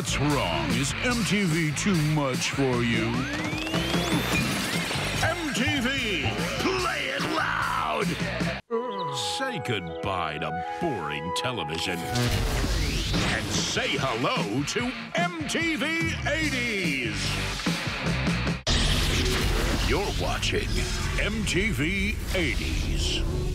What's wrong? Is MTV too much for you? MTV! Play it loud! Say goodbye to boring television. And say hello to MTV 80s! You're watching MTV 80s.